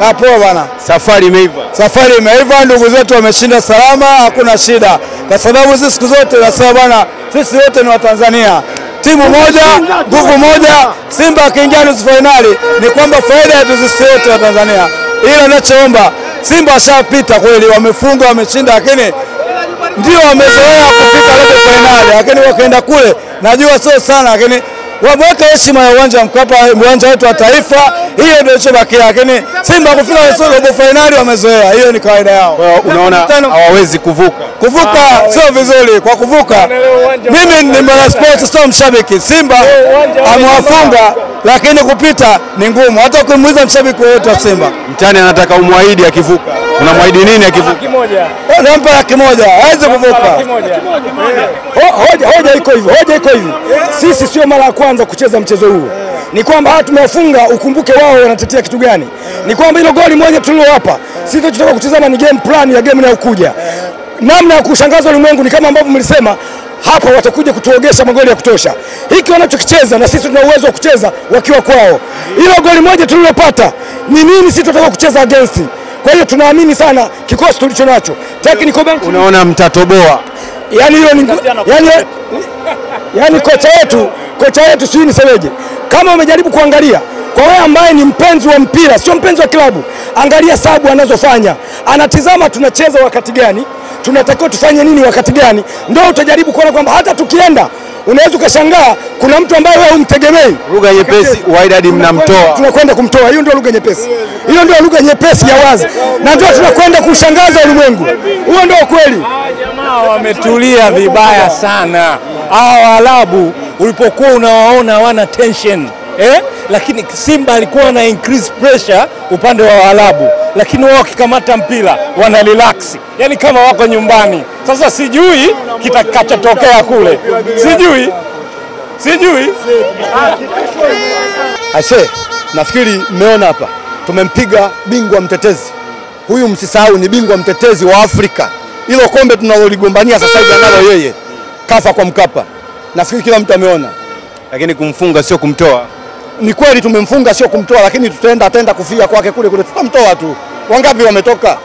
Ah, poa bwana. Safari imeiva. Safari imeiva, ndugu zetu wameshinda salama, hakuna shida, kwa sababu sisi siku zote nasema bwana, sisi wote ni Watanzania, timu moja, nguvu moja. Simba akiingia nusu fainali ni kwamba faida yetu sisi wote wa Tanzania, ila nachoomba Simba washapita kweli, wamefunga wameshinda, lakini ndio wamezoea kufika robo fainali, lakini wakaenda kule, najua sio sana, lakini wameweka heshima ya uwanja wa Mkapa, uwanja wetu wa Taifa. Hiyo ndio ilichobakia, lakini Simba kufika robo fainali wamezoea, hiyo ni kawaida yao. Kwa unaona hawawezi kuvuka. kuvuka sio vizuri. Kwa kuvuka, mimi ni mwana sports, sio mshabiki. Simba amewafunga, lakini kupita ni ngumu, hata ukimuuliza mshabiki wowote wa Simba Mtani anataka umwahidi akivuka. Unamwahidi nini akivuka? nampa laki moja, aweze kuvuka. Ho- hoja, hoja iko hivi, hoja iko hivi. Sisi sio mara ya kwanza kucheza mchezo huu. Ni kwamba hawa tumewafunga, ukumbuke wao wanatetea kitu gani? Ni kwamba hilo goli moja tulilowapa, sisi tunataka kutizama ni game plan ya game inayokuja. Namna ya kushangaza ulimwengu ni kama ambavyo mlisema hapa watakuja kutuogesha magoli ya kutosha. Hiki wanachokicheza na sisi tuna uwezo wa kucheza wakiwa kwao. Hilo goli moja tulilopata ni nini sisi tunataka kucheza against. Kwa hiyo tunaamini sana kikosi tulicho nacho. Technical bench Unaona mtatoboa. yani hiyo ni yani, yani kocha wetu kocha wetu sijui nisemeje, kama umejaribu kuangalia kwa wewe ambaye ni mpenzi wa mpira, sio mpenzi wa klabu, angalia sabu anazofanya, anatizama tunacheza wakati gani, tunatakiwa tufanye nini wakati gani, ndio utajaribu kuona kwamba hata tukienda unaweza ukashangaa kuna mtu ambaye wewe humtegemei Lugha nyepesi, Wydad mnamtoa. tunakwenda kumtoa. Hiyo ndio lugha nyepesi, hiyo ndio lugha nyepesi ya wazi, na ndio tunakwenda kushangaza ulimwengu. Huo ndio ukweli. Jamaa wametulia vibaya sana. Hawa Waarabu ulipokuwa unawaona wana tension eh? Lakini Simba alikuwa na increase pressure upande wa Waarabu, lakini wao wakikamata mpira wana relax, yani kama wako nyumbani. Sasa sijui kitakachotokea kule, sijui sijui Ase, nafikiri mmeona hapa tumempiga bingwa mtetezi huyu, msisahau ni bingwa mtetezi wa Afrika. Hilo kombe tunaloligombania sasa hivi analo yeye, kafa kwa Mkapa. Nafikiri kila mtu ameona. Lakini kumfunga sio kumtoa. Ni kweli tumemfunga, sio kumtoa, lakini tutaenda ataenda kufia kwake kule kule, tutamtoa tu. Wangapi wametoka?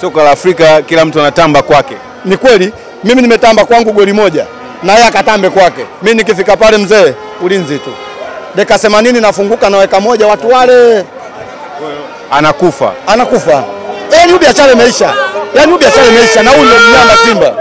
Soka la Afrika kila mtu anatamba kwake. Ni kweli, mimi nimetamba kwangu goli moja na yeye akatambe kwake. Mimi nikifika pale, mzee, ulinzi tu, dakika 80 nafunguka, naweka moja, watu wale Anakufa. anakufa. Yaani huyu biashara imeisha, yaani biashara imeisha, na huyu ndio mnyama Simba.